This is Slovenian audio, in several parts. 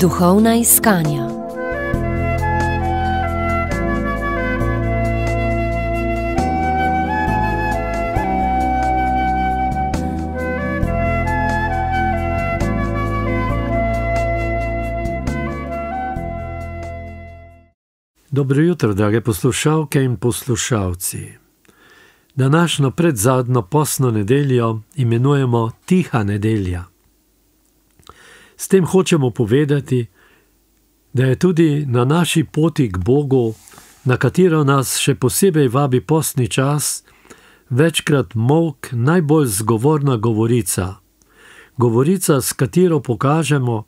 Duhovna iskanja. Dobro jutro, drage poslušalke in poslušalci. Današnjo predzadnjo posno nedeljo imenujemo Tiha nedelja. S tem hočemo povedati, da je tudi na naši poti k Bogu, na katero nas še posebej vabi postni čas, večkrat mok najbolj zgovorna govorica. Govorica, s katero pokažemo,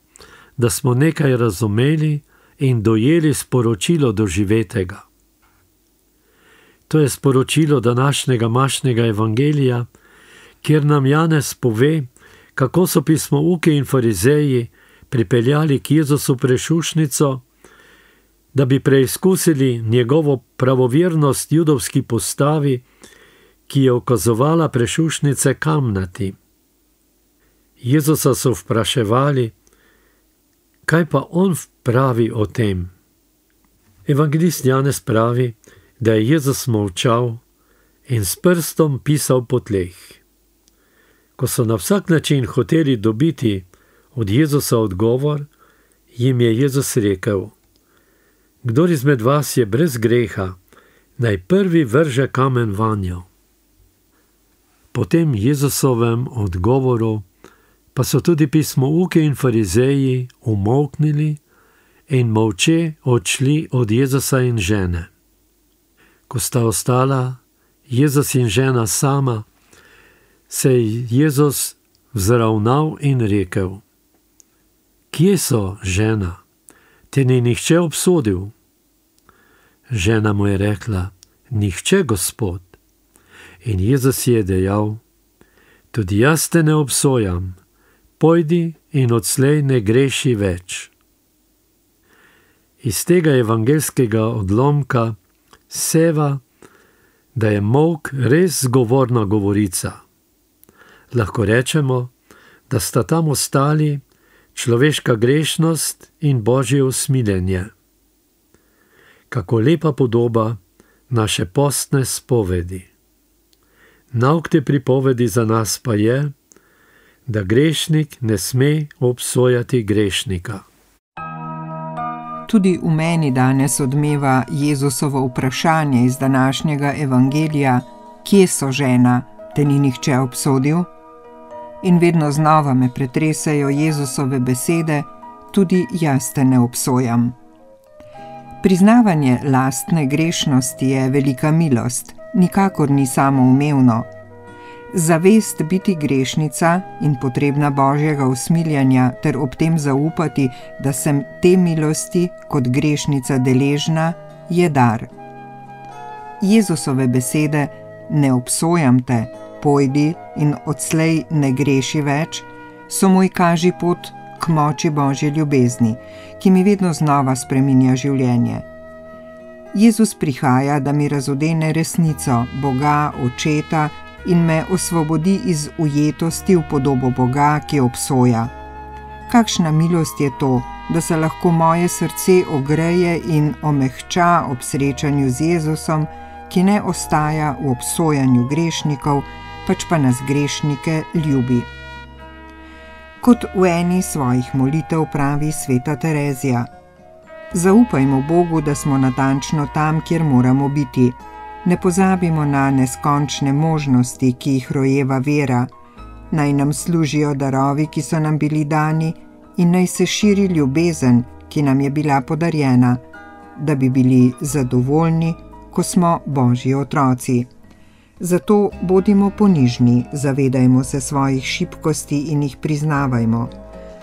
da smo nekaj razumeli in dojeli sporočilo doživetega. To je sporočilo današnjega mašnega evangelija, kjer nam Janez pove, kako so pismouki in farizeji pripeljali k Jezusu prešušnico, da bi preizkusili njegovo pravovirnost judovski postavi, ki je okazovala prešušnice kamnati. Jezusa so vpraševali, kaj pa on pravi o tem. Evangelist Janez pravi, da je Jezus molčal in s prstom pisal po tleh. Ko so na vsak način hoteli dobiti od Jezusa odgovor, jim je Jezus rekel: Kdor izmed vas je brez greha, naj prvi vrže kamen vanjo. Po tem Jezusovem odgovoru pa so tudi pismouki in farizeji umolknili in molče odšli od Jezusa in žene. Ko sta ostala Jezus in žena sama, se je Jezus vzravnal in rekel: Kje so žena? Te ni nihče obsodil. Žena mu je rekla: Nihče, gospod. In Jezus je dejal: Tudi jaz te ne obsojam, pojdi in odslej ne greši več. Iz tega evangelskega odlomka seva, da je mok res zgovorna govorica. Lahko rečemo, da sta tam ostali človeška grešnost in božje usmiljenje. Kako lepa podoba naše postne spovedi. Nauk te pripovedi za nas pa je, da grešnik ne sme obsojati grešnika. Tudi v meni danes odmeva Jezusovo vprašanje iz današnjega evangelija: Kje so žena, te ni nihče obsodil? In vedno znova me pretresajo Jezusove besede: Tudi jaz te ne obsojam. Priznavanje lastne grešnosti je velika milost, nikakor ni samoumevno. Zavest biti grešnica in potrebna božjega usmiljanja, ter ob tem zaupati, da sem te milosti kot grešnica deležna, je dar. Jezusove besede: Ne obsojam te, pojdi in odslej ne greši več, so moj kaži pot k moči božje ljubezni, ki mi vedno znova spreminja življenje. Jezus prihaja, da mi razodene resnico Boga, Očeta in me osvobodi iz ujetosti v podobo Boga, ki obsoja. Kakšna milost je to, da se lahko moje srce ogreje in omehča ob srečanju z Jezusom, ki ne ostaja v obsojanju grešnikov, pač pa nas grešnike ljubi. Kot v eni svojih molitev pravi sveta Terezija: Zaupajmo Bogu, da smo natančno tam, kjer moramo biti. Ne pozabimo na neskončne možnosti, ki jih rojeva vera, naj nam služijo darovi, ki so nam bili dani, in naj se širi ljubezen, ki nam je bila podarjena, da bi bili zadovoljni, ko smo božji otroci. Zato bodimo ponižni, zavedajmo se svojih šibkosti in jih priznavajmo.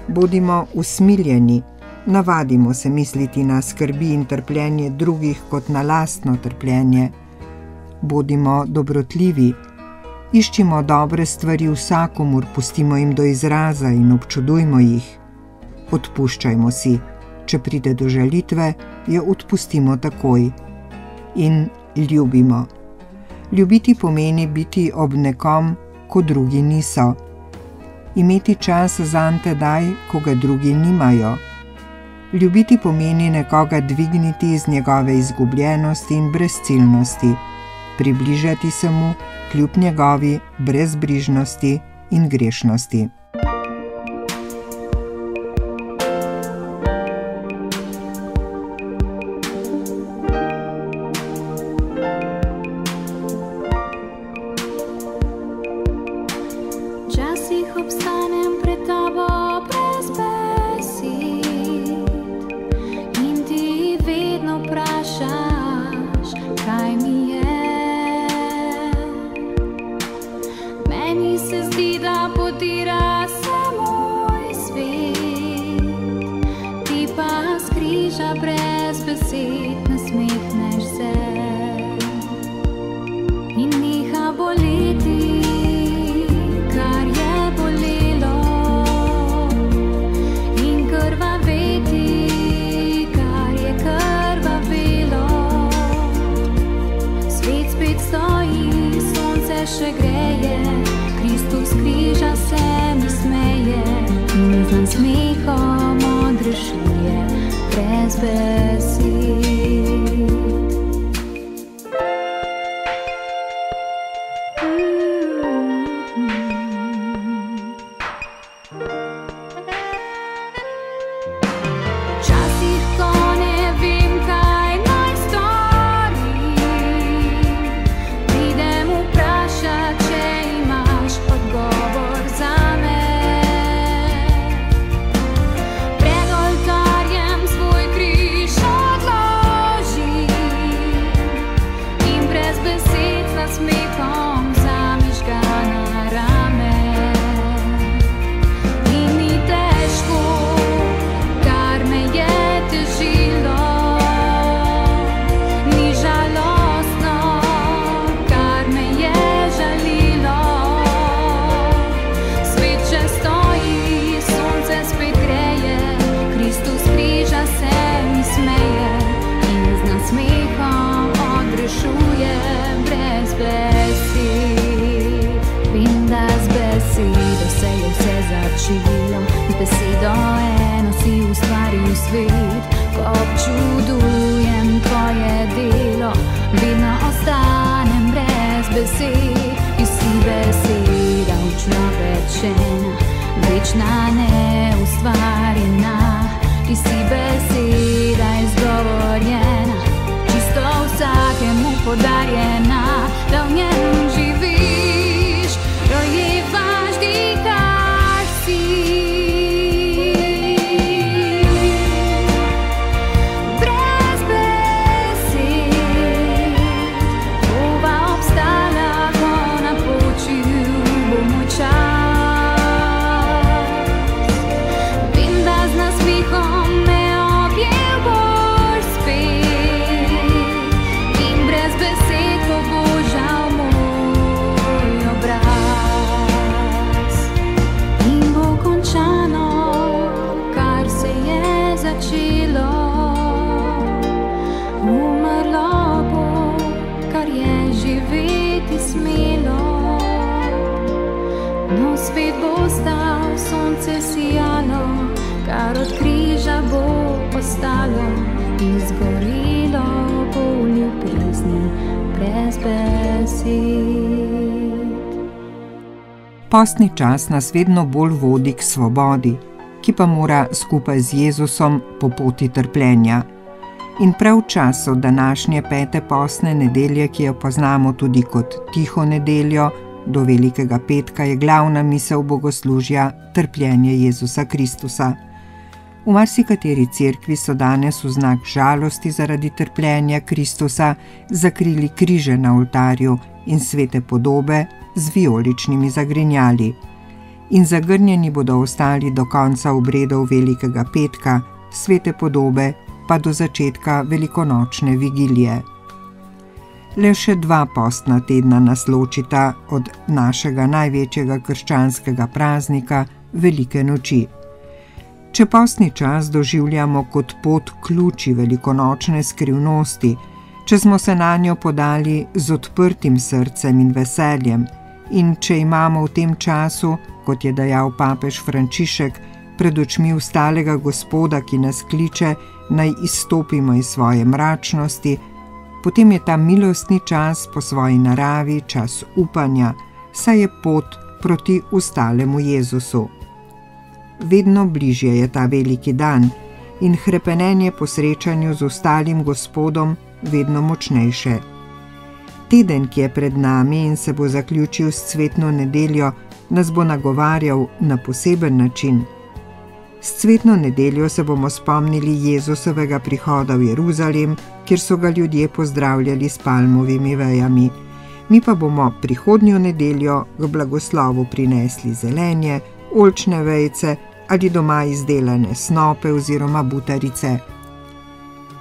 Bodimo usmiljeni, navadimo se misliti na skrbi in trpljenje drugih kot na lastno trpljenje bodimo dobrotljivi, iščimo dobre stvari vsakomur, pustimo jim do izraza in občudujmo jih. Odpuščajmo si, če pride do žalitve, jo odpustimo takoj. In ljubimo. Ljubiti pomeni biti ob nekom, ko drugi niso. Imeti čas za ante daj, ko ga drugi nimajo. Ljubiti pomeni nekoga dvigniti iz njegove izgubljenosti in brezciljnosti, približati se mu kljub njegovi brezbrižnosti in grešnosti. Postni čas nas vedno bolj vodi k svobodi, ki pa mora skupaj z Jezusom po poti trpljenja. In prav v času današnje pete postne nedelje, ki jo poznamo tudi kot tiho nedeljo, do velikega petka je glavna misel bogoslužja trpljenje Jezusa Kristusa. V marsikateri cerkvi so danes v znak žalosti zaradi trpljenja Kristusa zakrili križe na oltarju in svete podobe z vijoličnimi zagrinjali. In zagrnjeni bodo ostali do konca obredov velikega petka, svete podobe pa do začetka velikonočne vigilije. Le še dva postna tedna nas ločita od našega največjega krščanskega praznika, velike noči. Če postni čas doživljamo kot pot ključi velikonočne skrivnosti, če smo se na njo podali z odprtim srcem in veseljem, in če imamo v tem času, kot je dejal papež Frančišek, pred očmi ustalega Gospoda, ki nas kliče, naj izstopimo iz svoje mračnosti, potem je ta milostni čas po svoji naravi čas upanja, saj je pot proti ustalemu Jezusu. Vedno bližje je ta veliki dan in krepenenje po srečanju z ustalim Gospodom vedno močnejše. Teden, ki je pred nami in se bo zaključil s cvetno nedeljo, nas bo nagovarjal na poseben način. S cvetno nedeljo se bomo spomnili Jezusovega prihoda v Jeruzalem, kjer so ga ljudje pozdravljali s palmovimi vejami. Mi pa bomo prihodnjo nedeljo k blagoslovu prinesli zelenje, olčne vejce ali doma izdelane snope oziroma butarice.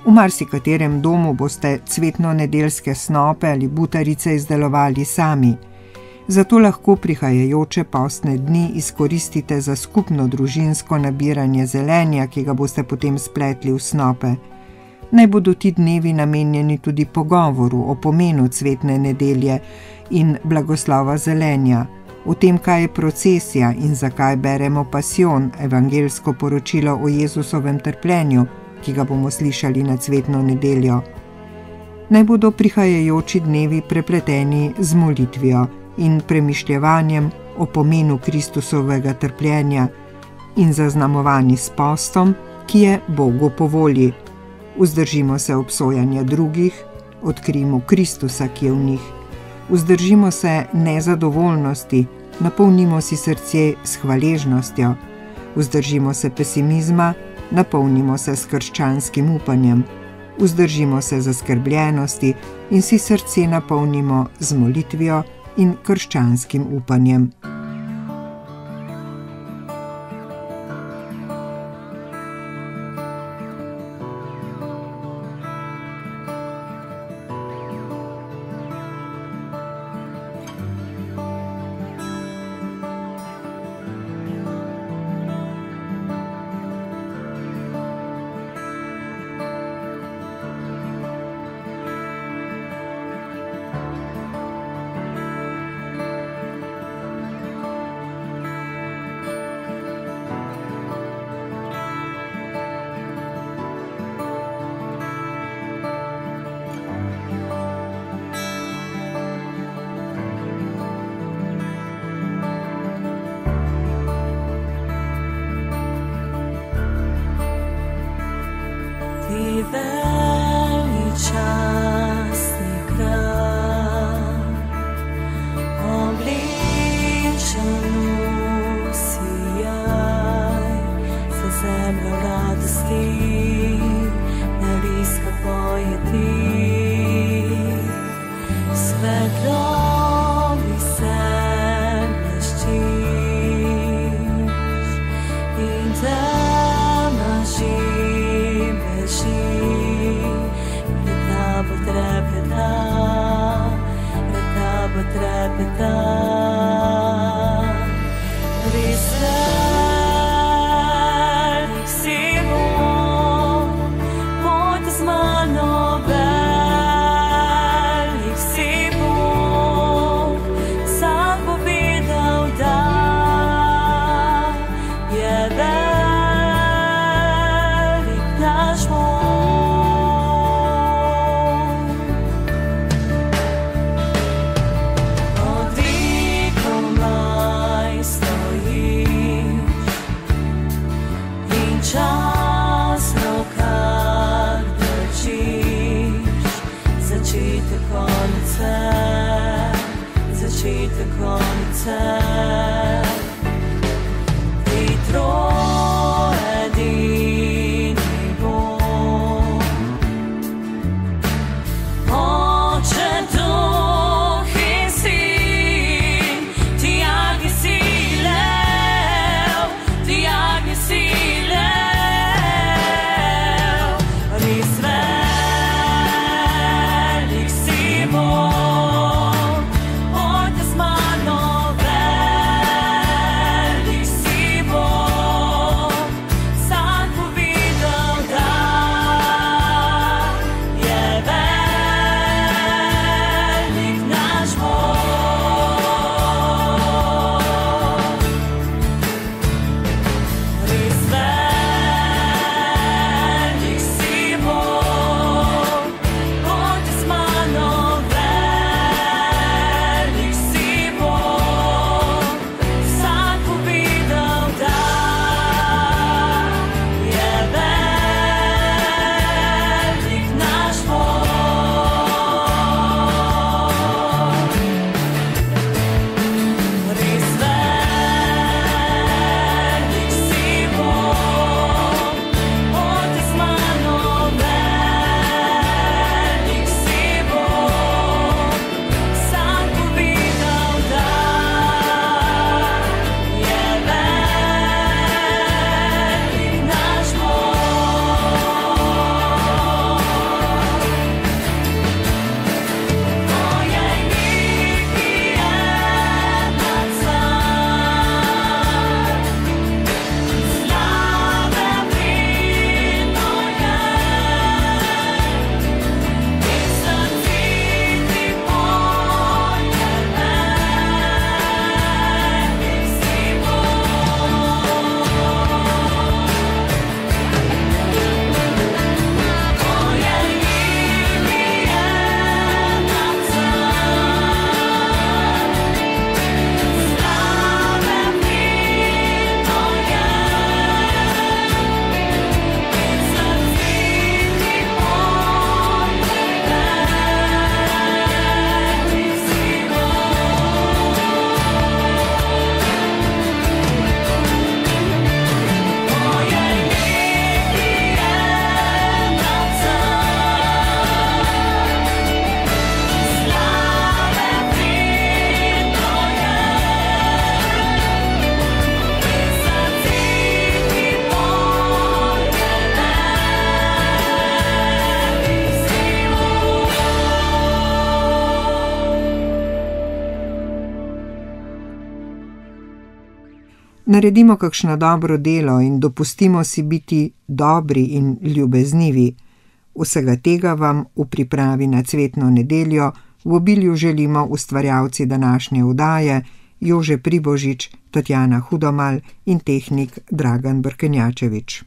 V marsikaterem domu boste cvetno nedeljske snope ali butarice izdelovali sami zato lahko prihajajoče postne dni izkoristite za skupno družinsko nabiranje zelenja, ki ga boste potem spletli v snope. Naj bodo ti dnevi namenjeni tudi pogovoru o pomenu cvetne nedelje in blagoslova zelenja, o tem, kaj je procesija in zakaj beremo pasion, evangelsko poročilo o Jezusovem trpljenju, ki ga bomo slišali na cvetno nedeljo. Naj bodo prihajajoči dnevi prepleteni z molitvijo in premišljevanjem o pomenu Kristusovega trpljenja in zaznamovani s postom, ki je Bogu po volji. Vzdržimo se obsojanja drugih, odkrijmo Kristusa, ki je v njih. Vzdržimo se nezadovoljnosti, napolnimo si srce s hvaležnostjo. Vzdržimo se pesimizma, napolnimo se s krščanskim upanjem. Vzdržimo se zaskrbljenosti in si srce napolnimo z molitvijo in krščanskim upanjem. back Naredimo kakšno dobro delo in dopustimo si biti dobri in ljubeznivi. Vsega tega vam v pripravi na cvetno nedeljo v obilju želimo ustvarjalci današnje vdaje Jože Pribožič, Tatjana Hudomal in tehnik Dragan Brkenjačevič.